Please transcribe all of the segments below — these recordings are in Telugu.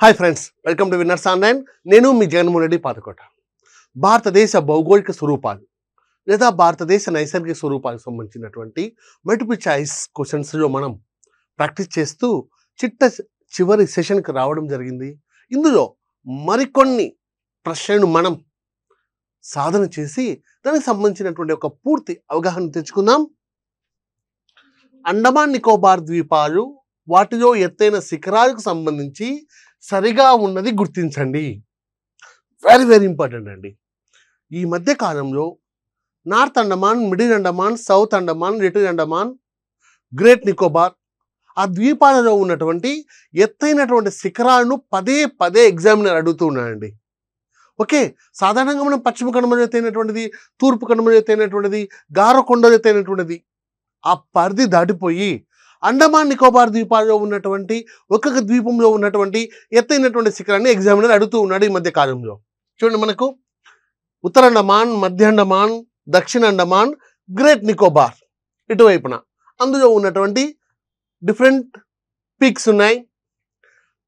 Hi friends welcome to winners online నేను మీ జగన్మోహన్ రెడ్డి పాతకోట. భారతదేశ భౌగోళిక స్వరూపాలు లేదా భారతదేశ నైసర్గిక స్వరూపాలకు సంబంధించినటువంటి మల్టిపుల్ చాయిస్ క్వశ్చన్స్లో మనం ప్రాక్టీస్ చేస్తూ చిట్ట చివరి సెషన్కి రావడం జరిగింది. ఇందులో మరికొన్ని ప్రశ్నలను మనం సాధన చేసి దానికి సంబంధించినటువంటి ఒక పూర్తి అవగాహన తెచ్చుకుందాం. అండమాన్ నికోబార్ ద్వీపాలు వాటిలో ఎత్తైన శిఖరాలకు సంబంధించి సరిగా ఉన్నది గుర్తించండి. వెరీ వెరీ ఇంపార్టెంట్ అండి. ఈ మధ్య కాలంలో North Andaman Middle Andaman South Andaman Little Andaman Great Nicobar ఆ ద్వీపాలలో ఉన్నటువంటి ఎత్తైనటువంటి శిఖరాలను పదే పదే ఎగ్జామినర్ అడుగుతూ ఉన్నాడండి. ఓకే సాధారణంగా మనం పశ్చిమ కనుమలు ఎత్తైనటువంటిది తూర్పు కనుమలు ఎత్తైనటువంటిది గారకొండలు ఎత్తైనటువంటిది ఆ పరిధి దాటిపోయి అండమాన్ నికోబార్ ద్వీపాల్లో ఉన్నటువంటి ఒక్కొక్క ద్వీపంలో ఉన్నటువంటి ఎత్తైనటువంటి శిఖరాన్ని ఎగ్జామినర్ అడుగుతూ ఉన్నాడు ఈ మధ్య కాలంలో. చూడండి మనకు ఉత్తర అండమాన్ మధ్య అండమాన్ దక్షిణ అండమాన్ గ్రేట్ నికోబార్ ఇటువైపున. అందులో ఉన్నటువంటి డిఫరెంట్ పీక్స్ ఉన్నాయి.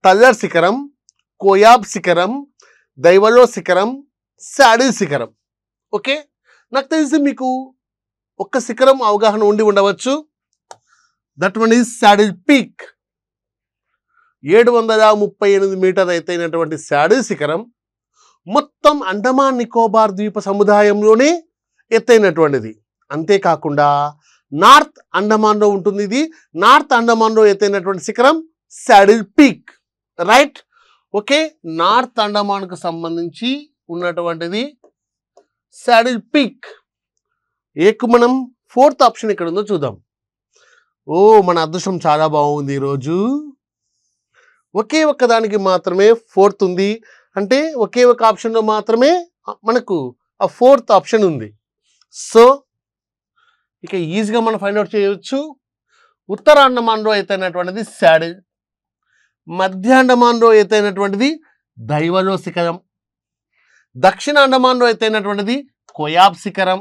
తల్లర్ శిఖరం కోయాబ్ శిఖరం దైవలో శిఖరం శాడిల్ శిఖరం. ఓకే? నాకు తెలిసి మీకు ఒక్క శిఖరం అవగాహన ఉండి ఉండవచ్చు. That one is Saddle Peak ఏడు వందల ముప్పై ఎనిమిది మీటర్ ఎత్తైనటువంటి శాడిల్ శిఖరం మొత్తం అండమాన్ నికోబార్ ద్వీప సముదాయంలోనే ఎత్తైనటువంటిది. అంతేకాకుండా నార్త్ అండమాన్లో ఉంటుంది ఇది. నార్త్ అండమాన్లో ఎత్తైనటువంటి శిఖరం Saddle Peak right okay. North అండమాన్కు సంబంధించి ఉన్నటువంటిది శాడిల్ పీక్ ఏకు మనం ఫోర్త్ ఆప్షన్ ఇక్కడ ఉందో చూద్దాం. ఓ మన అదృష్టం చాలా బాగుంది ఈరోజు. ఒకే ఒక్క దానికి మాత్రమే ఫోర్త్ ఉంది. అంటే ఒకే ఒక ఆప్షన్లో మాత్రమే మనకు ఆ ఫోర్త్ ఆప్షన్ ఉంది. సో ఇక ఈజీగా మనం ఫైండ్ అవుట్ చేయవచ్చు ఉత్తర అండమాన్లో ఎత్తైనటువంటిది శాడ్ మధ్య అండమాన్లో ఎత్తైనటువంటిది దైవలో శిఖరం దక్షిణ అండమాన్లో ఎత్తైనటువంటిది కొయాబ్ శిఖరం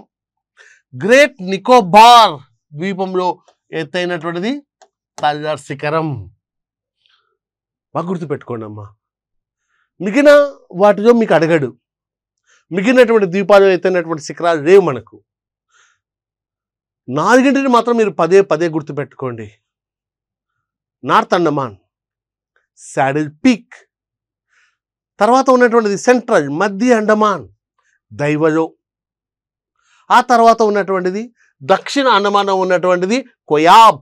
గ్రేట్ నికోబార్ ద్వీపంలో ఎత్తైనటువంటిది తల్లర్ శిఖరం. బాగా గుర్తుపెట్టుకోండి అమ్మా. మిగిలిన వాటిలో మీకు అడగడు. మిగిలినటువంటి ద్వీపాలు ఎత్తైనటువంటి శిఖరాలు లేవు మనకు. నాలుగింటిని మాత్రం మీరు పదే పదే గుర్తుపెట్టుకోండి. నార్త్ అండమాన్ శాడిల్ పీక్ తర్వాత ఉన్నటువంటిది సెంట్రల్ మధ్య అండమాన్ దైవలో ఆ తర్వాత ఉన్నటువంటిది దక్షిణ అండమానం ఉన్నటువంటిది కొయాబ్.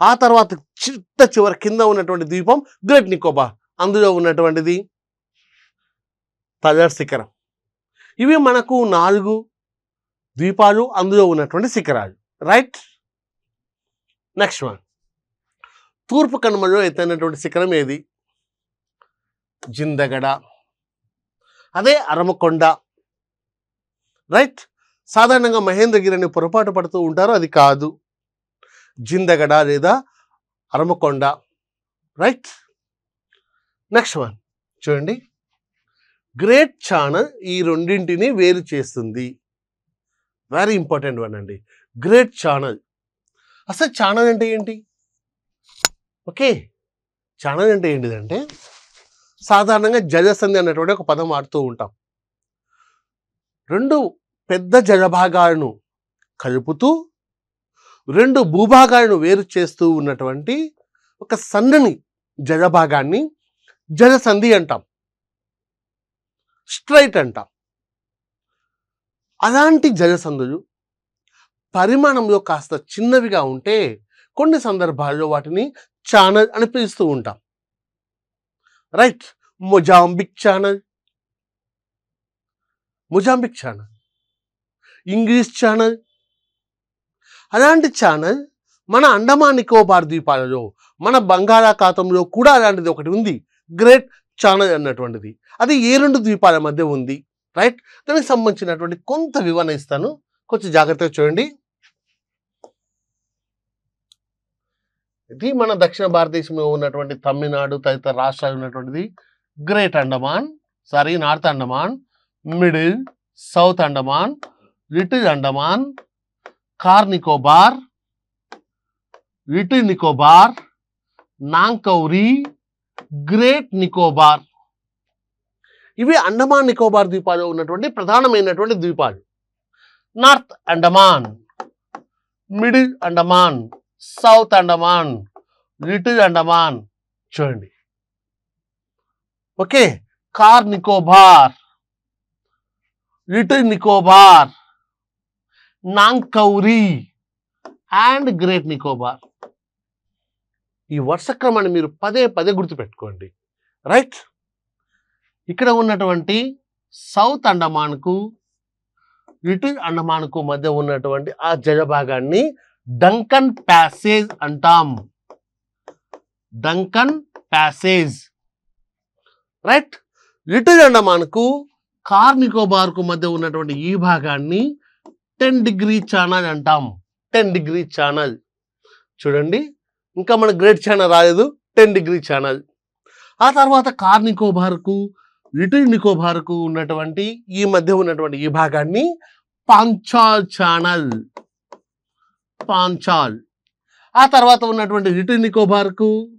ఆ తర్వాత చిట్ట చివరి కింద ఉన్నటువంటి ద్వీపం గ్రేట్ నికోబార్ అందులో ఉన్నటువంటిది తజర్ శిఖరం. ఇవి మనకు నాలుగు ద్వీపాలు అందులో ఉన్నటువంటి శిఖరాలు. రైట్ నెక్స్ట్ వన్ తూర్పు కనుమలో ఎత్తైనటువంటి శిఖరం ఏది? జిందగడ. అదే అరమకొండ. రైట్ సాధారణంగా మహేంద్రగిరి అని పొరపాటు పడుతూ ఉంటారు అది కాదు. జిందగడ లేదా అరమకొండ రైట్? Next one. చూడండి. గ్రేట్ ఛానల్ ఈ రెండింటిని వేరు చేస్తుంది. వెరీ ఇంపార్టెంట్ వన్ అండి. గ్రేట్ ఛానల్ అసలు ఛానల్ అంటే ఏంటి? ఓకే. ఛానల్ అంటే ఏంటిదంటే సాధారణంగా జలసంధి అనేటువంటి ఒక పదం ఆడుతూ ఉంటాం. రెండు పెద్ద జలభాగాలను కలుపుతూ రెండు భూభాగాలను వేరు చేస్తూ ఉన్నటువంటి ఒక సన్నని జలభాగాన్ని జలసంధి అంటాం. స్ట్రైట్ అంటాం. అలాంటి జలసంధులు పరిమాణంలో కాస్త చిన్నవిగా ఉంటే కొన్ని సందర్భాల్లో వాటిని ఛానల్ అని పిలుస్తూ ఉంటాం. Right. Mozambique Channel. Mozambique Channel. English Channel అలాంటి ఛానల్ మన అండమాన్ నికోబార్ ద్వీపాలలో మన బంగాళాఖాతంలో కూడా అలాంటిది ఒకటి ఉంది. గ్రేట్ ఛానల్ అన్నటువంటిది. అది ఏ రెండు ద్వీపాల మధ్య ఉంది రైట్ దానికి సంబంధించినటువంటి కొంత వివరణ ఇస్తాను. కొంచెం జాగ్రత్తగా చూడండి. ఇది మన దక్షిణ భారతదేశంలో ఉన్నటువంటి తమిళనాడు తదితర రాష్ట్రాలు ఉన్నటువంటిది. Great Andaman sorry North Andaman Middle South Andaman Little Andaman Car Nicobar Little Nicobar Nancowry Great Nicobar. ఇవి అండమాన్ నికోబార్ ద్వీపాల్లో ఉన్నటువంటి ప్రధానమైనటువంటి ద్వీపాలు. North Andaman Middle Andaman South Andaman Little Andaman. చూడండి. Okay Car Nicobar Little Nicobar. Nancowry and Great Nicobar. ఈ వరుస క్రమాన్ని మీరు పదే పదే గుర్తుపెట్టుకోండి. రైట్? ఇక్కడ ఉన్నటువంటి సౌత్ అండమాన్కు ఇటు అండమాన్కు మధ్య ఉన్నటువంటి ఆ జలభాగాన్ని డంకన్ ప్యాసేజ్ అంటాం. Duncan Passage. రైట్? ఇటు అండమాన్కు కార్ నికోబార్కు మధ్య ఉన్నటువంటి ఈ భాగాన్ని టెన్ డిగ్రీ ఛానల్ అంటాం. Ten Degree Channel. చూడండి. ఇంకా మన గ్రేట్ ఛానల్ రాలేదు. Ten Degree Channel. ఆ తర్వాత కార్ నికోబార్కు లిటిల్ నికోబార్కు ఉన్నటువంటి ఈ మధ్య ఉన్నటువంటి ఈ భాగాన్ని పాంచాల్ ఛానల్. పాంచాల్. ఆ తర్వాత ఉన్నటువంటి లిటిల్ నికోబార్కు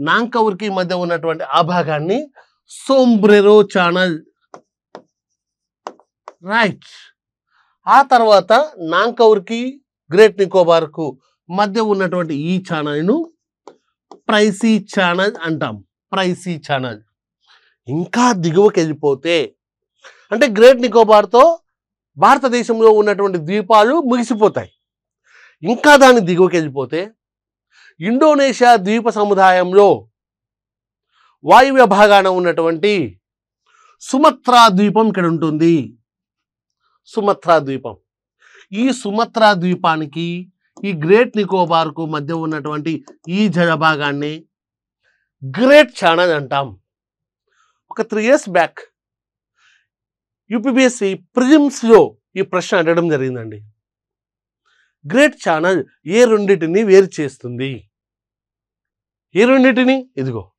నాంకౌర్కి మధ్య ఉన్నటువంటి ఆ భాగాన్ని సోంబ్రెరో ఛానల్. రైట్. ఆ తర్వాత నాంకౌర్కి గ్రేట్ నికోబార్కు మధ్య ఉన్నటువంటి ఈ ఛానల్ను ప్రైసీ ఛానల్ అంటాం. Preparis Channel. ఇంకా దిగువకి వెళ్ళిపోతే అంటే గ్రేట్ నికోబార్తో భారతదేశంలో ఉన్నటువంటి ద్వీపాలు ముగిసిపోతాయి. ఇంకా దాని దిగువకి వెళ్ళిపోతే ఇండోనేషియా ద్వీప సముదాయంలో వాయువ్య భాగాన ఉన్నటువంటి సుమత్రా ద్వీపం ఇక్కడ ఉంటుంది సుమత్రా ద్వీపం. ఈ సుమత్రా ద్వీపానికి ఈ గ్రేట్ నికోబార్కు మధ్య ఉన్నటువంటి ఈ జలభాగాన్ని గ్రేట్ ఛానల్ అంటాం. ఒక త్రీ ఇయర్స్ బ్యాక్ యూపీబీఎస్సీ ప్రిజిమ్స్లో ఈ ప్రశ్న అడగడం జరిగిందండి. గ్రేట్ ఛానల్ ఏ రెండింటిని వేరు చేస్తుంది? ఏ రెండింటిని? ఇదిగో.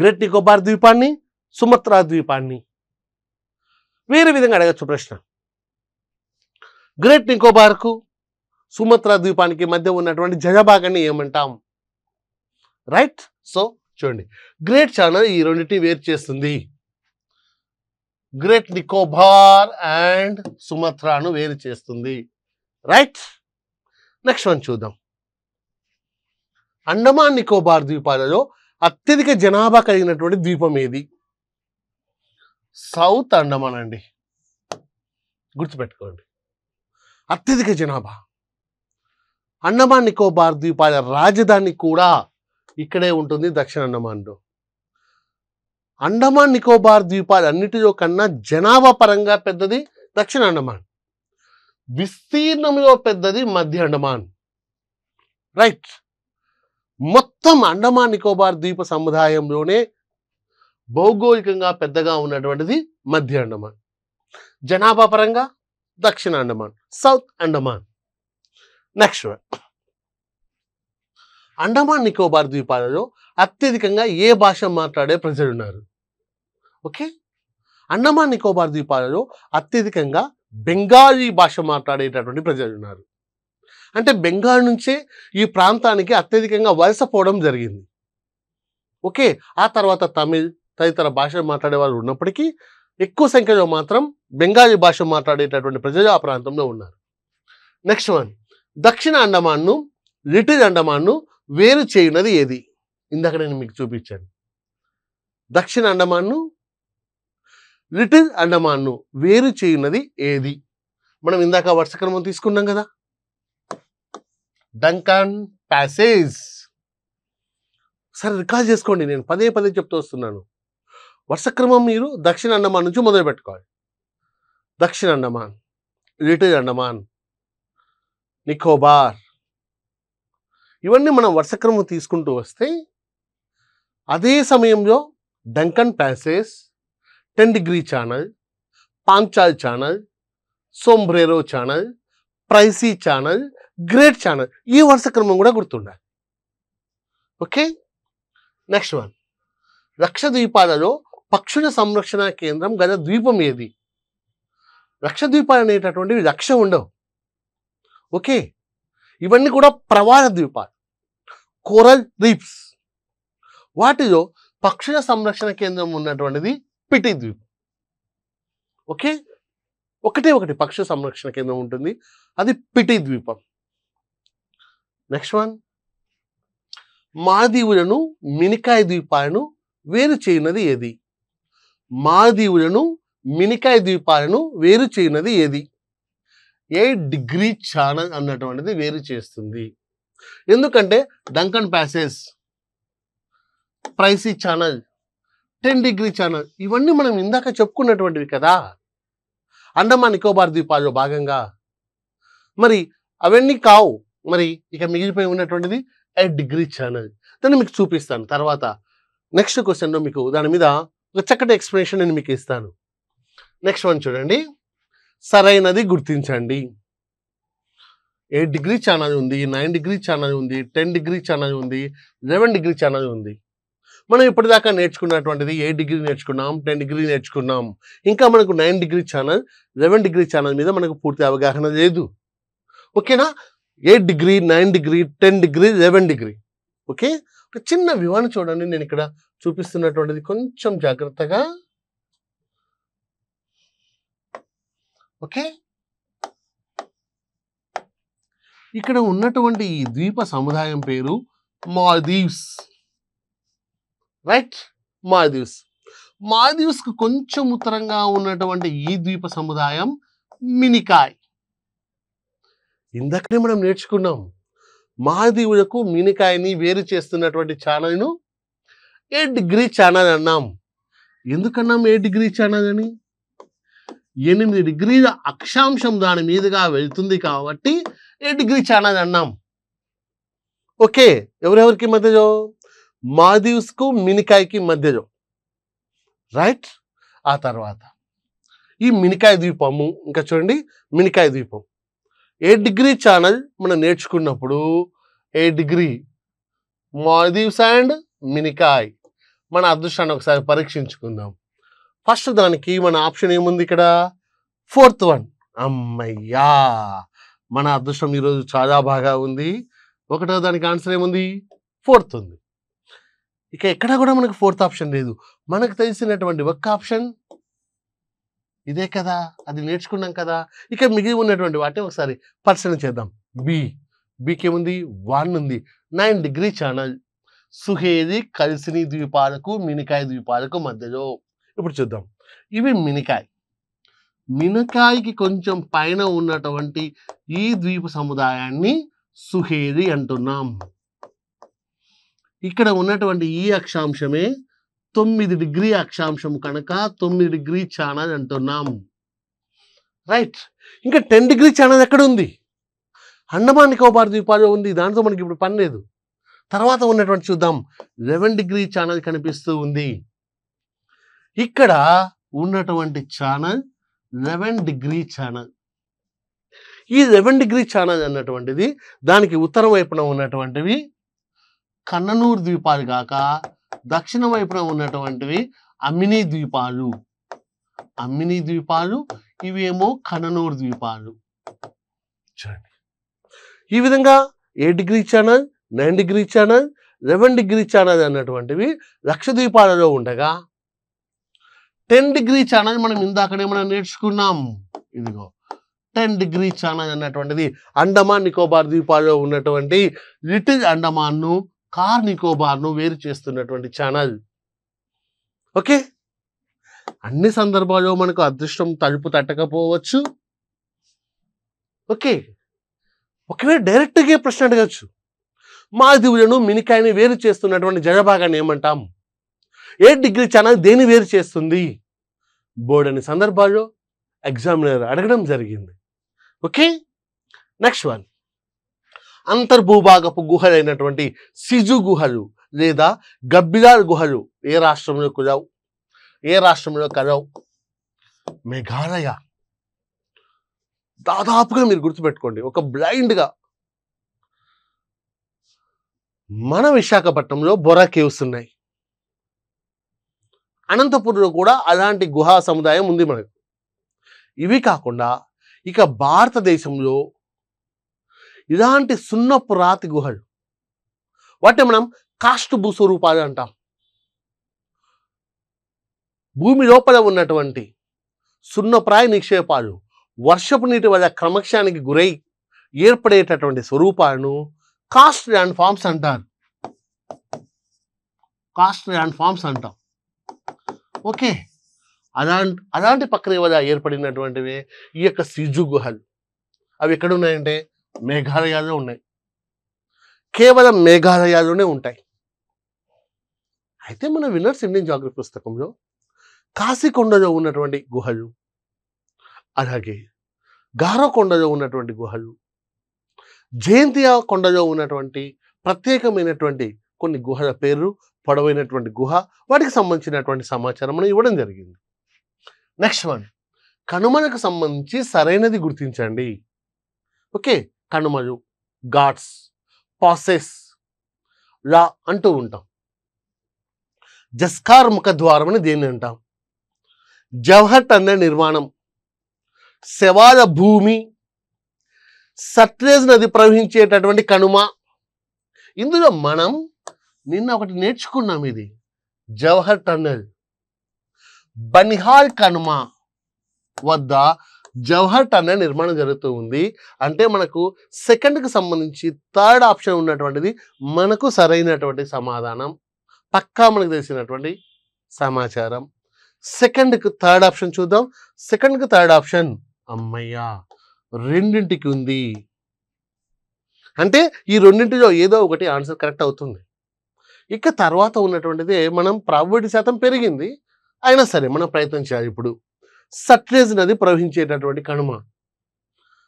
గ్రేట్ నికోబార్ ద్వీపాన్ని సుమత్రా ద్వీపాన్ని. వేరే విధంగా అడగచ్చు ప్రశ్న. గ్రేట్ నికోబార్కు సుమత్రా ద్వీపానికి మధ్య ఉన్నటువంటి జలభాగాన్ని ఏమంటాం? రైట్? సో చూడండి. గ్రేట్ ఛానల్ ఈ రెండింటిని వేరు చేస్తుంది. గ్రేట్ నికోబార్ అండ్ సుమత్రాను వేరు చేస్తుంది. రైట్? నెక్స్ట్ వన్ చూద్దాం. అండమాన్ నికోబార్ ద్వీపాలలో అత్యధిక జనాభా కలిగినటువంటి ద్వీపం ఏది? సౌత్ అండమాన్ అండి గుర్తుపెట్టుకోండి. అత్యధిక జనాభా. అండమాన్ నికోబార్ ద్వీపాల రాజధాని కూడా ఇక్కడే ఉంటుంది దక్షిణ అండమాన్లో. అండమాన్ నికోబార్ ద్వీపాలు అన్నిటిలో కన్నా జనాభా పరంగా పెద్దది దక్షిణ అండమాన్. విస్తీర్ణంలో పెద్దది మధ్య అండమాన్. రైట్. మొత్తం అండమాన్ నికోబార్ ద్వీప సముదాయంలోనే భౌగోళికంగా పెద్దగా ఉన్నటువంటిది మధ్య అండమాన్. జనాభా పరంగా దక్షిణ Andaman South Andaman. Next one. Andaman Nicobar ద్వీపాలలో అత్యధికంగా ఏ భాష మాట్లాడే ప్రజలు ఉన్నారు? ఓకే? అండమాన్ నికోబార్ ద్వీపాలలో అత్యధికంగా బెంగాలీ భాష మాట్లాడేటటువంటి ప్రజలు ఉన్నారు. అంటే బెంగాల్ నుంచే ఈ ప్రాంతానికి అత్యధికంగా వలసపోవడం జరిగింది. ఓకే? ఆ తర్వాత తమిళ్ తదితర భాషలు మాట్లాడే వాళ్ళు ఉన్నప్పటికీ ఎక్కువ సంఖ్యలో మాత్రం బెంగాలీ భాష మాట్లాడేటటువంటి ప్రజలు ఆ ప్రాంతంలో ఉన్నారు. నెక్స్ట్ వన్ దక్షిణ అండమాన్ను లిటిల్ అండమాన్ను వేరు చేయున్నది ఏది? ఇందాక నేను మీకు చూపించాను. దక్షిణ అండమాన్ను లిటిల్ అండమాన్ను వేరు చేయున్నది ఏది? మనం ఇందాక వర్షక్రమం తీసుకున్నాం కదా. డంకన్ ప్యాసేజ్ సరే రికాల్ చేసుకోండి. నేను పదే పదే చెప్తూ వస్తున్నాను. వర్షక్రమం మీరు దక్షిణ అండమాన్ నుంచి మొదలు పెట్టుకోవాలి. దక్షిణ అండమాన్ లిటిల్ అండమాన్ నికోబార్. ఇవన్నీ మనం వర్షక్రమం తీసుకుంటూ వస్తే అదే సమయంలో Duncan Passage Ten Degree Channel Panchal Channel Sombrero Channel Preparis Channel Great Channel ఈ వరుస క్రమం కూడా గుర్తుండాలి. ఓకే? Next one. లక్షద్వీపాలలో పక్షుల సంరక్షణ కేంద్రం గల ద్వీపం ఏది? లక్షద్వీపాలు అనేటటువంటివి లక్ష ఉండవు. ఓకే? ఇవన్నీ కూడా ప్రవాహ ద్వీపాలు. కోరల్ ద్వీప్స్ వాటిలో పక్షుల సంరక్షణ కేంద్రం ఉన్నటువంటిది పిటి ద్వీపం. ఓకే? ఒకటే ఒకటి పక్షుల సంరక్షణ కేంద్రం ఉంటుంది. అది పిటి ద్వీపం. Next one. మాదీవులను మినికాయ ద్వీపాలను వేరు చేయనది ఏది? మాలదీవులను మినికాయ ద్వీపాలను వేరు చేయనది ఏది? ఏ డిగ్రీ ఛానల్ అన్నటువంటిది వేరు చేస్తుంది. ఎందుకంటే Duncan Passage Preparis Channel Ten Degree Channel ఇవన్నీ మనం ఇందాక చెప్పుకున్నటువంటివి కదా. అండమాన్ నికోబార్ ద్వీపాల్లో భాగంగా. మరి అవన్నీ కావు. మరి ఇక మిగిలిపోయి ఉన్నటువంటిది ఎయిట్ డిగ్రీ ఛానల్ దాన్ని మీకు చూపిస్తాను. తర్వాత నెక్స్ట్ క్వశ్చన్లో మీకు దాని మీద ఒక చక్కటి ఎక్స్ప్లెనేషన్ నేను మీకు ఇస్తాను. నెక్స్ట్ వన్ చూడండి. సరైనది గుర్తించండి. ఎయిట్ డిగ్రీ ఛానల్ ఉంది నైన్ డిగ్రీ ఛానల్ ఉంది టెన్ డిగ్రీ ఛానల్ ఉంది లెవెన్ డిగ్రీ ఛానల్ ఉంది. మనం ఇప్పటిదాకా నేర్చుకున్నటువంటిది ఎయిట్ డిగ్రీ నేర్చుకున్నాం టెన్ డిగ్రీ నేర్చుకున్నాం. ఇంకా మనకు Nine Degree Channel Eleven Degree Channel మీద మనకు పూర్తి అవగాహన లేదు. ఓకేనా? Eight Degree Nine Degree Ten Degree Eleven Degree. Okay? ఒక చిన్న వివరణ చూడండి నేను ఇక్కడ చూపిస్తున్నటువంటిది కొంచెం జాగ్రత్తగా. ఓకే? ఇక్కడ ఉన్నటువంటి ఈ ద్వీప సముదాయం పేరు మాల్దీవ్స్. రైట్? మాల్దీవ్స్. మాల్దీవ్స్కు కొంచెం ఉత్తరంగా ఉన్నటువంటి ఈ ద్వీప సముదాయం మినికాయ్. ఇందాకనే మనం నేర్చుకున్నాం. మాల్దీవులకు మినికాయని వేరు చేస్తున్నటువంటి ఛానల్ను ఏ డిగ్రీ ఛానల్ అన్నాం ఎందుకన్నాం ఏ డిగ్రీ ఛానల్ అని ఎనిమిది డిగ్రీల అక్షాంశం దాని మీదుగా వెళ్తుంది కాబట్టి ఏ డిగ్రీ ఛానల్ అన్నాం ఓకే ఎవరెవరికి మధ్యలో? మాదివ్స్కు మినికాయ్కి మధ్యలో. రైట్? ఆ తర్వాత. ఈ మినికాయ ద్వీపము ఇంకా చూడండి మినికాయ ద్వీపం. ఏ డిగ్రీ ఛానల్ మనం నేర్చుకున్నప్పుడు ఏ డిగ్రీ? Maldives and Minicoy. మన అదృష్టాన్ని ఒకసారి పరీక్షించుకుందాం. ఫస్ట్ దానికి మన ఆప్షన్ ఏముంది ఇక్కడ? Fourth one. అమ్మయ్యా! మన అదృష్టం ఈరోజు చాలా బాగా ఉంది. ఒకటో దానికి ఆన్సర్ ఏముంది? ఫోర్త్ ఉంది. ఇక ఎక్కడా కూడా మనకు ఫోర్త్ ఆప్షన్ లేదు. మనకు తెలిసినటువంటి ఒక్క ఆప్షన్? ఇదే కదా! అది నేర్చుకున్నాం కదా! ఇక మిగిలి ఉన్నటువంటి వాటిని ఒకసారి పరిశీలన చేద్దాం. బి. బీకి ఏముంది వన్ ఉంది. నైన్ డిగ్రీ ఛానల్ సుహేది కలిసిని ద్వీపాలకు మినికాయ ద్వీపాలకు మధ్యలో. ఇప్పుడు చూద్దాం. ఇవి మినికాయ్. మినకాయకి కొంచెం పైన ఉన్నటువంటి ఈ ద్వీప సముదాయాన్ని సుహేది అంటున్నాం. ఇక్కడ ఉన్నటువంటి ఈ అక్షాంశమే తొమ్మిది డిగ్రీ అక్షాంశం కనుక తొమ్మిది డిగ్రీ ఛానల్ అంటున్నాం. రైట్. ఇంకా టెన్ డిగ్రీ ఛానల్ ఎక్కడ ఉంది? అండమాన్ నికోబార్ ద్వీపాలు ఉంది. దాంతో మనకి ఇప్పుడు పని లేదు. తర్వాత ఉన్నటువంటి చూద్దాం. లెవెన్ డిగ్రీ ఛానల్ కనిపిస్తూ ఉంది. ఇక్కడ ఉన్నటువంటి ఛానల్ లెవెన్ డిగ్రీ ఛానల్. ఈ లెవెన్ డిగ్రీ ఛానల్ అన్నటువంటిది దానికి ఉత్తరం వైపున ఉన్నటువంటివి కన్ననూరు ద్వీపాలు కాక దక్షిణ వైపున ఉన్నటువంటివి అమ్మినీ ద్వీపాలు. అమ్మినీ ద్వీపాలు ఇవేమో కన్ననూరు ద్వీపాలు. చూడండి. ఈ విధంగా ఏ degree channel? Nine degree channel eleven degree channel అన్నటువంటివి లక్షద్వీపాలలో ఉండగా. టెన్ డిగ్రీ ఛానల్ మనం ఇందాకనే మనం నేర్చుకున్నాం. ఇదిగో టెన్ డిగ్రీ ఛానల్ అన్నటువంటిది అండమాన్ నికోబార్ ద్వీపాల్లో ఉన్నటువంటి లిటిల్ అండమాన్ను కార్ నికోబార్ను వేరు చేస్తున్నటువంటి ఛానల్. ఓకే? అన్ని సందర్భాల్లో మనకు అదృష్టం తలుపు తట్టకపోవచ్చు. ఓకే? ఒకవేళ డైరెక్ట్గా ప్రశ్న అడగచ్చు. మాదివులను మినికాయని వేరు చేస్తున్నటువంటి జడభాగాన్ని ఏమంటాం? ఏ డిగ్రీ ఛానల్ దేని వేరు చేస్తుంది? బోర్డని సందర్భాల్లో ఎగ్జామినర్ అడగడం జరిగింది. ఓకే? Next one. అంతర్భూభాగపు గుహలైనటువంటి సిజు గుహలు లేదా గబ్బిలాల్ గుహలు ఏ రాష్ట్రంలో కులవు? ఏ రాష్ట్రంలో కలవు? మేఘాలయ. దాదాపుగా మీరు గుర్తుపెట్టుకోండి. ఒక బ్లైండ్గా మన విశాఖపట్నంలో బొరా కేవ్స్ ఉన్నాయి. అనంతపురంలో కూడా అలాంటి గుహా సముదాయం ఉంది మనకు. ఇవి కాకుండా ఇక భారతదేశంలో ఇలాంటి సున్నపు రాతి గుహలు వాటిని మనం కాస్ట్ భూస్వరూపాలు అంటాం. భూమి లోపల ఉన్నటువంటి సున్నప్రాయ నిక్షేపాలు వర్షపు నీటి వల్ల క్రమక్షానికి గురై ఏర్పడేటటువంటి స్వరూపాలను కాస్ట్ ల్యాండ్ ఫార్మ్స్ అంటారు. కాస్ట్ ల్యాండ్ ఫార్మ్స్ అంటాం. ఓకే. అలాంటి అలాంటి ప్రక్రియ వల్ల ఏర్పడినటువంటివి ఈ యొక్క సిజు గుహలు. అవి ఎక్కడ ఉన్నాయంటే మేఘాలయాలో ఉన్నాయి. కేవలం మేఘాలయాలోనే ఉంటాయి. అయితే మన విన్నర్స్ ఇండియన్ జాగ్రఫీ పుస్తకంలో కాశీకొండలో ఉన్నటువంటి గుహలు అలాగే గారోకొండలో ఉన్నటువంటి గుహలు జయంతియా కొండలో ఉన్నటువంటి ప్రత్యేకమైనటువంటి కొన్ని గుహల పేర్లు పొడవైనటువంటి గుహ వాటికి సంబంధించినటువంటి సమాచారం ఇవ్వడం జరిగింది. నెక్స్ట్ వన్ కనుమలకు సంబంధించి సరైనది గుర్తించండి. ఓకే కనుమలు ఘాట్స్ పాసెస్ లా అంటూ ఉంటాం. జస్కార్ ముఖద్వారం అని దేన్ని అంటాం? జవహర్ అనే నిర్మాణం శవాల భూమి సట్లేజ్ నది ప్రవహించేటటువంటి కనుమ. ఇందులో మనం నిన్న ఒకటి నేర్చుకున్నాం ఇది. జవహర్ టన్నెల్. బనిహాల్ కనుమ వద్ద జవహర్ టన్నెల్ నిర్మాణం జరుగుతూ ఉంది. అంటే మనకు సెకండ్కి సంబంధించి థర్డ్ ఆప్షన్ ఉన్నటువంటిది మనకు సరైనటువంటి సమాధానం. పక్కా మనకు తెలిసినటువంటి సమాచారం. సెకండ్కి థర్డ్ ఆప్షన్ చూద్దాం. సెకండ్కి థర్డ్ ఆప్షన్ అమ్మయ్యా! రెండింటికి ఉంది. అంటే ఈ రెండింటిలో ఏదో ఒకటి ఆన్సర్ కరెక్ట్ అవుతుంది. ఇక తర్వాత ఉన్నటువంటిది మనం ప్రాబిలిటీ శాతం పెరిగింది. అయినా సరే మనం ప్రయత్నం చేయాలి ఇప్పుడు. సట్లేజ్ నది ప్రవహించేటటువంటి కనుమ.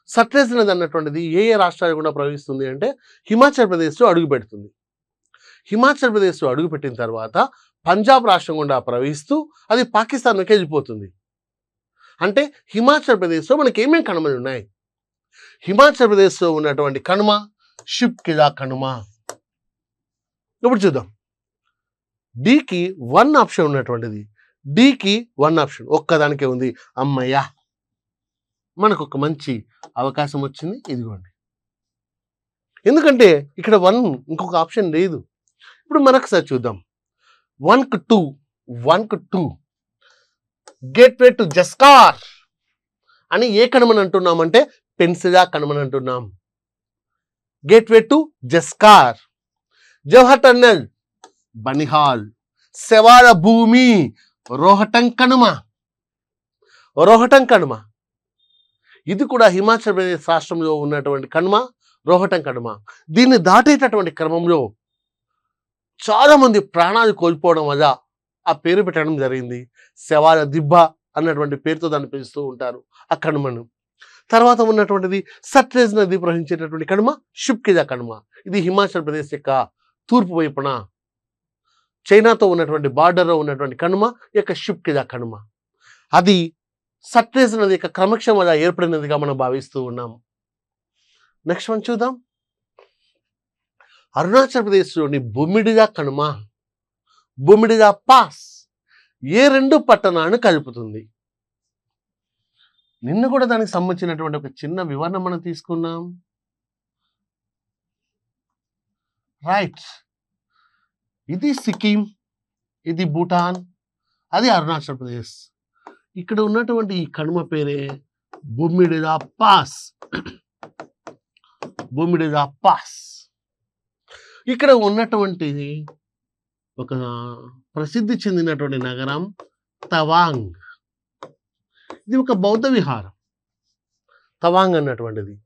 సట్లేజ్ నది అన్నటువంటిది ఏ ఏ రాష్ట్రాలు కూడా ప్రవహిస్తుంది అంటే హిమాచల్ ప్రదేశ్లో అడుగు పెడుతుంది. హిమాచల్ ప్రదేశ్లో అడుగు పెట్టిన తర్వాత పంజాబ్ రాష్ట్రం గుండా ప్రవహిస్తూ అది పాకిస్తాన్లోకి వెళ్ళిపోతుంది. అంటే హిమాచల్ ప్రదేశ్లో మనకి ఏమేమి కనుమలు ఉన్నాయి? హిమాచల్ ప్రదేశ్లో ఉన్నటువంటి కనుమ షిప్ కిలా కనుమ. ఇప్పుడు చూద్దాం. డికి వన్ ఆప్షన్ ఉన్నటువంటిది. డికి వన్ ఆప్షన్. ఒక్కదానికే ఉంది. అమ్మయ్యా మనకు ఒక మంచి అవకాశం వచ్చింది. ఇదిగోండి. ఎందుకంటే ఇక్కడ వన్ ఇంకొక ఆప్షన్ లేదు. ఇప్పుడు మరొకసారి చూద్దాం. వన్కు టూ వన్కు two. Gateway to Zanskar అని ఏ కనుమని అంటున్నామంటే పెన్సిలా కనుమనంటున్నాం అంటున్నాం. Gate to Zanskar Jawahar tunnel Banihal శవాల భూమి రోహటం కనుమ రోహటం కనుమ ఇది కూడా హిమాచల్ ప్రదేశ్ రాష్ట్రంలో ఉన్నటువంటి కనుమ రోహటం కనుమ దీన్ని దాటేటటువంటి క్రమంలో చాలామంది ప్రాణాలు కోల్పోవడం వల్ల ఆ పేరు పెట్టడం జరిగింది. శవాల దిబ్బ అన్నటువంటి పేరుతో దాన్ని పిలుస్తూ ఉంటారు ఆ కనుమను. తర్వాత ఉన్నటువంటిది సట్లేజ్ నది ప్రవహించేటటువంటి కనుమ షిప్కిజా కనుమ. ఇది హిమాచల్ ప్రదేశ్ యొక్క తూర్పు వైపున చైనాతో ఉన్నటువంటి బార్డర్లో ఉన్నటువంటి కనుమ యొక్క షిప్కిజా కనుమ. అది సట్లేజ్ నది యొక్క క్రమక్షం ఏర్పడినదిగా మనం భావిస్తూ ఉన్నాం. నెక్స్ట్ మనం చూద్దాం. అరుణాచల్ ప్రదేశ్లోని బొమ్మిడిగా కనుమ బొమ్మిడిగా పాస్ ఏ రెండు పట్టణాన్ని కలుపుతుంది? నిన్న కూడా దానికి సంబంధించినటువంటి ఒక చిన్న వివరణ మనం తీసుకున్నాం రైట్ ఇది సిక్కిం ఇది భూటాన్ అది అరుణాచల్ ప్రదేశ్. ఇక్కడ ఉన్నటువంటి ఈ కనుమ పేరే బొమ్మిడిగా పాస్. బొమ్మిడిగా పాస్. ఇక్కడ ఉన్నటువంటి ఒక ప్రసిద్ధి చెందినటువంటి నగరం తవాంగ్. ఇది ఒక బౌద్ధ విహారం. తవాంగ్ అన్నటువంటిది.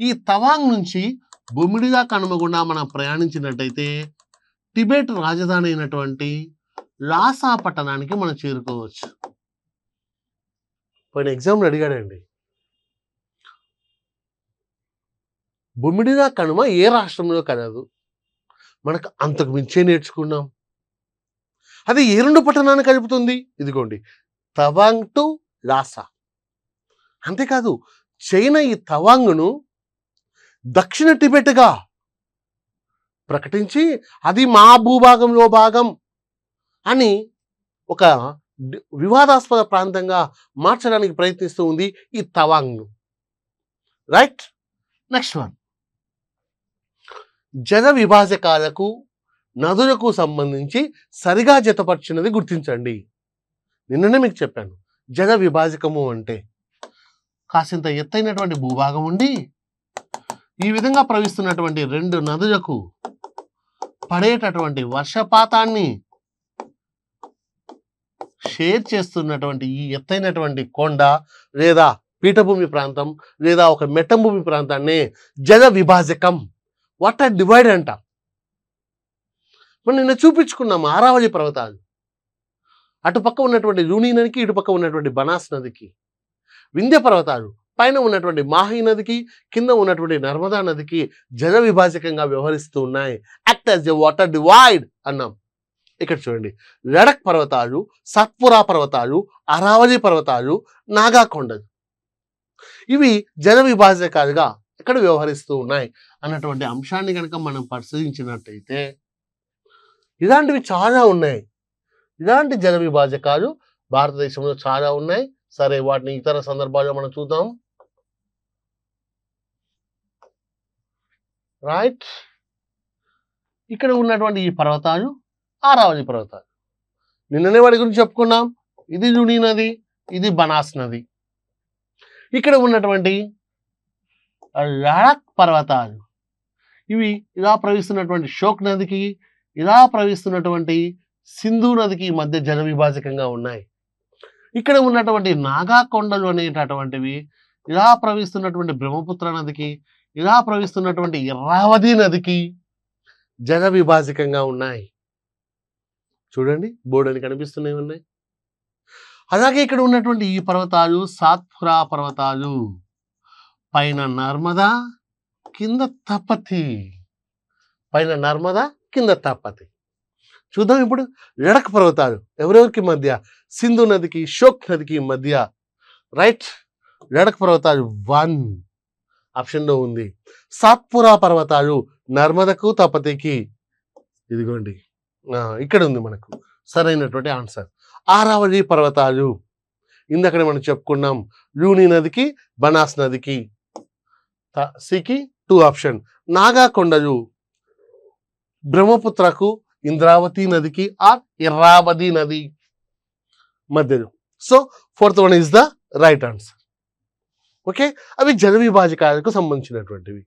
ఈ తవాంగ్ నుంచి బొమ్మిడిగా కనుమగుండా మనం ప్రయాణించినట్టయితే టిబెట్ రాజధాని అయినటువంటి లాసా పట్టణానికి మనం చేరుకోవచ్చు. పోయిన ఎగ్జామ్లు అడిగాడండి. బొమ్మిడిగా కనుమ ఏ రాష్ట్రంలో కలదు? మనకు అంతకు మించే నేర్చుకున్నాం. అది ఏ రెండు పట్టణాన్ని కలుపుతుంది? ఇదిగోండి. Tawang to Lhasa. అంతేకాదు చైనా ఈ తవాంగ్ను దక్షిణ టిబెట్గా ప్రకటించి అది మా భూభాగంలో భాగం అని ఒక వివాదాస్పద ప్రాంతంగా మార్చడానికి ప్రయత్నిస్తూ ఉంది ఈ తవాంగ్ను రైట్? Next one. జల విభాజకాలకు నదులకు సంబంధించి సరిగా జతపరిచినది గుర్తించండి. నిన్ననే మీకు చెప్పాను. జగ విభాజకము అంటే కాసింత ఎత్తైనటువంటి భూభాగం ఉండి ఈ విధంగా ప్రవహిస్తున్నటువంటి రెండు నదులకు పడేటటువంటి వర్షపాతాన్ని షేర్ చేస్తున్నటువంటి ఈ ఎత్తైనటువంటి కొండ లేదా పీఠభూమి ప్రాంతం లేదా ఒక మెట్టభూమి ప్రాంతాన్ని జగ విభాజకం. వాటర్ డివైడ్ అంట. మనం నిన్న చూపించుకున్నాం ఆరావళి పర్వతాలు అటుపక్క ఉన్నటువంటి లూని నదికి ఇటుపక్క ఉన్నటువంటి బనాస్ నదికి. వింధ్య పర్వతాలు పైన ఉన్నటువంటి మాహి నదికి కింద ఉన్నటువంటి నర్మదా నదికి జల విభాజకంగా వ్యవహరిస్తూ ఉన్నాయి. Act as a water divide అన్నాం. ఇక్కడ చూడండి. లడక్ పర్వతాలు సత్పురా పర్వతాలు అరావళి పర్వతాలు నాగాకొండలు. ఇవి జల విభాజకాలుగా ఇక్కడ వ్యవహరిస్తూ ఉన్నాయి అన్నటువంటి అంశాన్ని కనుక మనం పరిశీలించినట్టయితే ఇలాంటివి చాలా ఉన్నాయి. ఇలాంటి జల విభాజకాలు భారతదేశంలో చాలా ఉన్నాయి. సరే వాటిని ఇతర సందర్భాల్లో మనం చూద్దాం. రైట్ ఇక్కడ ఉన్నటువంటి ఈ పర్వతాలు ఆరావళి పర్వతాలు. నిన్ననే వాటి గురించి చెప్పుకున్నాం. ఇది లుణి నది ఇది బనాస్ నది. ఇక్కడ ఉన్నటువంటి లడాక్ పర్వతాలు. ఇవి ఇలా ప్రవహిస్తున్నటువంటి షోక్ నదికి ఇలా ప్రవహిస్తున్నటువంటి సింధు నదికి ఈ మధ్య జన విభాజకంగా ఉన్నాయి. ఇక్కడ ఉన్నటువంటి నాగాకొండలు అనేటటువంటివి ఇలా ప్రవహిస్తున్నటువంటి బ్రహ్మపుత్ర నదికి ఇలా ప్రవహిస్తున్నటువంటి ఇరావతి నదికి జన విభాజకంగా ఉన్నాయి. చూడండి బోర్డు కనిపిస్తున్నాయి ఉన్నాయి. అలాగే ఇక్కడ ఉన్నటువంటి ఈ పర్వతాలు సాత్పురా పర్వతాలు పైన నర్మదా కింద తపతి. పైన నర్మదా కింద తపతి. చూద్దాం ఇప్పుడు లడక్ పర్వతాలు ఎవరెవరికి మధ్య? సింధు నదికి షోక్ నదికి మధ్య. రైట్? లడక్ పర్వతాలు వన్ ఆప్షన్లో ఉంది. సాత్పురా పర్వతాలు నర్మదకు తపతికి. ఇదిగోండి. ఇక్కడ ఉంది మనకు. సరైనటువంటి ఆన్సర్. ఆరావళి పర్వతాలు. ఇందకనే మనం చెప్పుకున్నాం లూని నదికి బనాస్ నదికి. సికి టూ ఆప్షన్. నాగా కొండలు బ్రహ్మపుత్రకు ఇంద్రావతి నదికి ఆర్ ఇర్రావతి నది మధ్యలో. So fourth one is the right answer okay అవి జన విభాజకాలకు సంబంధించినటువంటివి.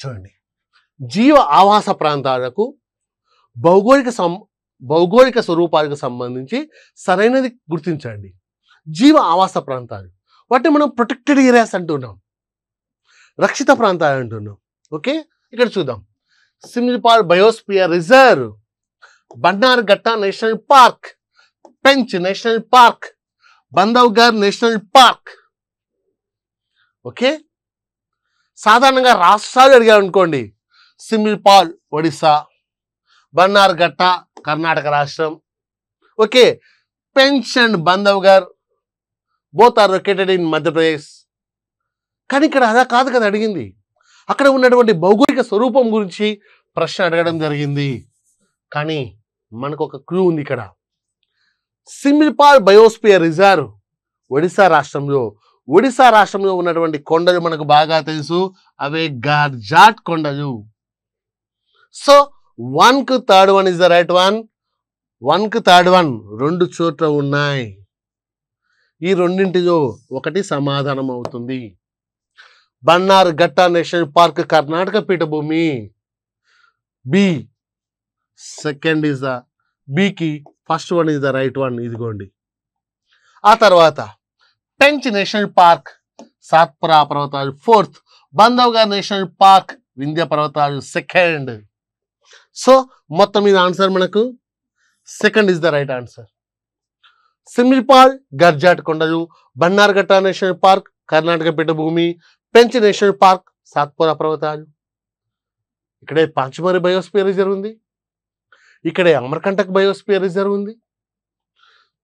చూడండి. జీవ ఆవాస ప్రాంతాలకు భౌగోళిక సం భౌగోళిక స్వరూపాలకు సంబంధించి సరైనది గుర్తించండి. జీవ ఆవాస ప్రాంతాలు. వాటిని మనం ప్రొటెక్టెడ్ ఏరియాస్ అంటున్నాం. రక్షిత ప్రాంతాలు అంటున్నాం. ఓకే ఇక్కడ చూద్దాం. Similipal biosphere reserve Bannerghatta national park Pench national park Bandhavgarh national park. Okay? సాధారణంగా రాష్ట్రాలు అడిగారు అనుకోండి సిమిల్పాల్ ఒడిస్సా బన్నార్ఘట్ట కర్ణాటక రాష్ట్రం. Okay? Pench and Bandhavgarh both are located in Madhya Pradesh. కానీ ఇక్కడ అలా కాదు కదా అడిగింది. అక్కడ ఉన్నటువంటి భౌగోళిక స్వరూపం గురించి ప్రశ్న అడగడం జరిగింది. కానీ మనకు ఒక క్లూ ఉంది ఇక్కడ. సిమిల్పాల్ బయోస్పియర్ రిజర్వ్ ఒడిశా రాష్ట్రంలో. ఒడిశా రాష్ట్రంలో ఉన్నటువంటి కొండలు మనకు బాగా తెలుసు. అవే గార్జాట్ కొండలు. So వన్కు third one is the right one. వన్కు third one రెండు చోట్ల ఉన్నాయి. ఈ రెండింటిలో ఒకటి సమాధానం అవుతుంది. Bannerghatta national park Karnataka పీఠభూమి. B. Second is the బికి first one is the right one ఇదిగోండి. ఆ తర్వాత పెంచ్ నేషనల్ పార్క్ సాత్పురా పర్వతాలు. Fourth Bandhavgarh national park Vindhya పర్వతాలు. సెకండ్. సో మొత్తం మీద ఆన్సర్ మనకు second is the right answer. Simlipal Garhjat కొండలు బన్నార్ఘట్ట నేషనల్ పార్క్ కర్ణాటక పీఠభూమి పెంచ్ నేషనల్ పార్క్ సాత్పురా పర్వతాలు. ఇక్కడే పాంచమరి బయోస్పియర్ రిజర్వ్ ఉంది. ఇక్కడే అమర్కంటక్ బయోస్పియర్ రిజర్వ్ ఉంది.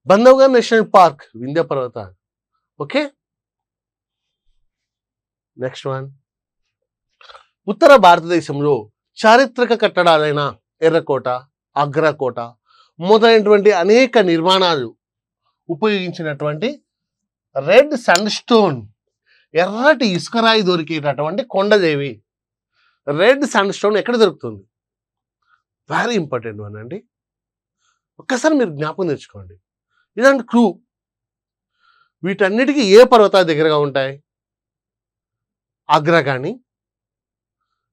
బంధవ్గా నేషనల్ పార్క్ వింధ్య పర్వతాలు. ఓకే? Next one. ఉత్తర భారతదేశంలో చారిత్రక కట్టడాలైన ఎర్రకోట ఆగ్రా కోట మొదలైనటువంటి అనేక నిర్మాణాలు ఉపయోగించినటువంటి రెడ్ సన్ స్టోన్ ఎర్రటి ఇసుకరాయి దొరికేటటువంటి కొండదేవి. రెడ్ సన్ స్టోన్ ఎక్కడ దొరుకుతుంది? వెరీ ఇంపార్టెంట్ వన్ అండి. ఒక్కసారి మీరు జ్ఞాపకం తెచ్చుకోండి. ఇలాంటి క్రూ. వీటన్నిటికీ ఏ పర్వతాలు దగ్గరగా ఉంటాయి? ఆగ్రా కానీ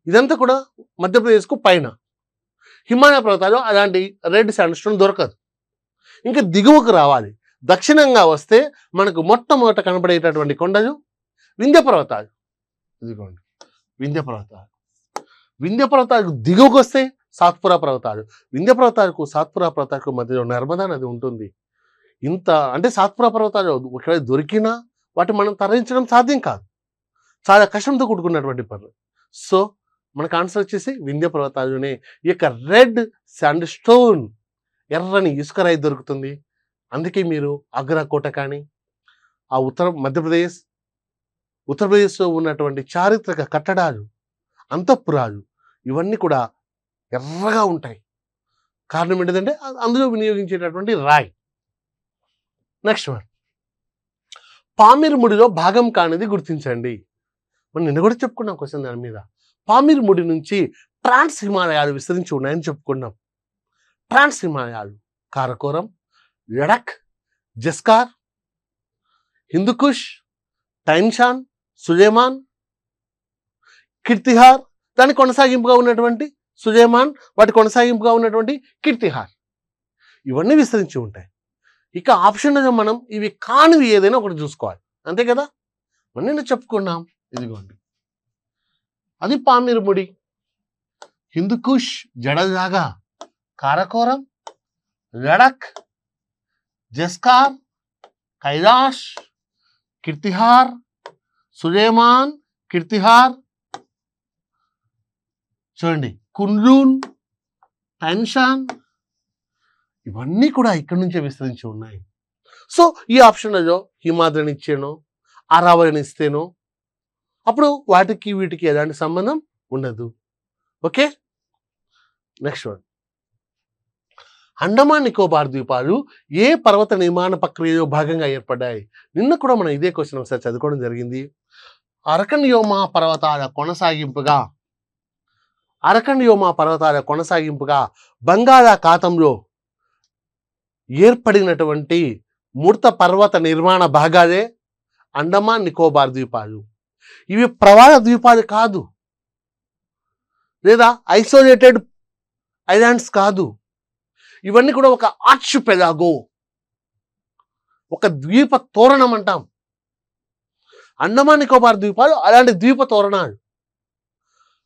ఇదంతా కూడా మధ్యప్రదేశ్కు పైన. హిమాలయ పర్వతాలు అలాంటి రెడ్ శాండ్ స్టోన్ దొరకదు. ఇంకా దిగువకు రావాలి. దక్షిణంగా వస్తే మనకు మొట్టమొదట కనబడేటటువంటి కొండలు వింధ్య పర్వతాలు. ఇదిగోండి. వింధ్య పర్వతాలు. వింధ్య పర్వతాలకు దిగువకు వస్తే సాత్పురా పర్వతాలు. వింధ్య పర్వతాలకు సాత్పురా పర్వతాలకు మధ్యలో నర్మదా నది ఉంటుంది. ఇంత అంటే సాత్పురా పర్వతాలు ఒకవేళ దొరికినా వాటిని మనం తరలించడం సాధ్యం కాదు. చాలా కష్టంతో కూడుకున్నటువంటి పనులు. సో మనకు ఆన్సర్ వచ్చేసి వింధ్య పర్వతాలునే ఈ యొక్క రెడ్ శాండ్ స్టోన్ ఎర్రని ఇసుక దొరుకుతుంది. అందుకే మీరు ఆగ్రా కోట కానీ ఆ ఉత్తర మధ్యప్రదేశ్ ఉత్తరప్రదేశ్లో ఉన్నటువంటి చారిత్రక కట్టడాలు అంతఃపురాలు ఇవన్నీ కూడా ఎర్రగా ఉంటాయి. కారణం ఏంటంటే అందులో వినియోగించేటటువంటి రాయి. Next one. పామిర్ ముడిలో భాగం కానిది గుర్తించండి. మనం నిన్న కూడా చెప్పుకున్నాం క్వశ్చన్ దాని మీద. పామిర్ ముడి నుంచి ట్రాన్స్ హిమాలయాలు విస్తరించి ఉన్నాయని చెప్పుకున్నాం. ట్రాన్స్ హిమాలయాలు కారకోరం లడక్ జస్కార్ హిందుకుష్ టైన్షాన్ సుజయమాన్ కిర్తిహార్ దాని కొనసాగింపుగా ఉన్నటువంటి సుజయమాన్ వాటి కొనసాగింపుగా ఉన్నటువంటి కిర్తిహార్. ఇవన్నీ విస్తరించి ఉంటాయి. ఇక ఆప్షన్లో మనం ఇవి కానివి ఏదైనా ఒకటి చూసుకోవాలి. అంతే కదా? మనం నేను చెప్పుకున్నాం. ఇదిగోండి. అది పామిరుముడి హిందుకుష్ జడజాగా కారకోరం లడక్ జస్కార్ కైలాష్ కిర్తిహార్ సులేమాన్ కిర్తిహార్. చూడండి కున్లూన్ టెన్షాన్. ఇవన్నీ కూడా ఇక్కడి నుంచే విస్తరించి ఉన్నాయి. సో ఈ ఆప్షన్లలో హిమాద్రిని ఇచ్చాను అరావళిని ఇస్తేనో అప్పుడు వాటికి వీటికి ఎలాంటి సంబంధం ఉండదు. Okay? Next one. Andaman Nicobar ద్వీపాలు ఏ పర్వత నిర్మాణ ప్రక్రియలో భాగంగా ఏర్పడ్డాయి? నిన్న కూడా మనం ఇదే క్వశ్చన్ ఒకసారి చదువుకోవడం జరిగింది. అరకన్యోమా పర్వతాల కొనసాగింపుగా అరకన్యోమా పర్వతాల కొనసాగింపుగా బంగాళాఖాతంలో ఏర్పడినటువంటి ముడత పర్వత నిర్మాణ భాగాలే అండమాన్ నికోబార్ ద్వీపాలు. ఇవి ప్రవాహ ద్వీపాలు కాదు. లేదా ఐసోలేటెడ్ ఐలాండ్స్ కాదు. ఇవన్నీ కూడా ఒక ఆర్చ్ పెదాగో. ఒక ద్వీప తోరణం అంటాం. అండమాన్ నికోబార్ ద్వీపాలు అలాంటి ద్వీప తోరణాలు.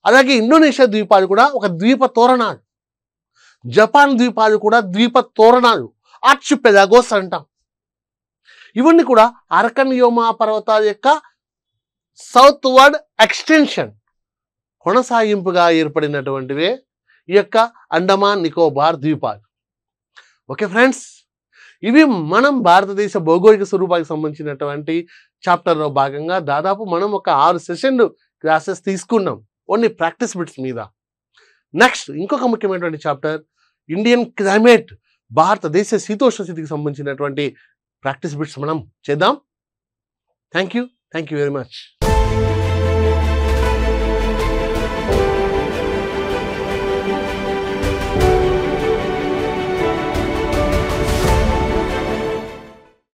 అలాగే ఇండోనేషియా ద్వీపాలు కూడా ఒక ద్వీప తోరణాలు. జపాన్ ద్వీపాలు కూడా ద్వీప తోరణాలు. ఆర్చ్ పెదాగోస్ అంటాం. ఇవన్నీ కూడా అరకన్ యోమా పర్వతాల యొక్క సౌత్ వర్డ్ ఎక్స్టెన్షన్. కొనసాగింపుగా ఏర్పడినటువంటివే ఈ యొక్క అండమాన్ నికోబార్ ద్వీపాలు. ఓకే ఫ్రెండ్స్ ఇవి మనం భారతదేశ భౌగోళిక స్వరూపానికి సంబంధించినటువంటి చాప్టర్లో భాగంగా దాదాపు మనం ఒక ఆరు సెషన్లు క్లాసెస్ తీసుకున్నాం. ఓన్లీ ప్రాక్టీస్ బిట్స్ మీద. నెక్స్ట్ ఇంకొక ముఖ్యమైనటువంటి చాప్టర్ ఇండియన్ క్లైమేట్ భారతదేశ శీతోష్ణ స్థితికి సంబంధించినటువంటి ప్రాక్టీస్ బిట్స్ మనం చేద్దాం. Thank you. Thank you very much.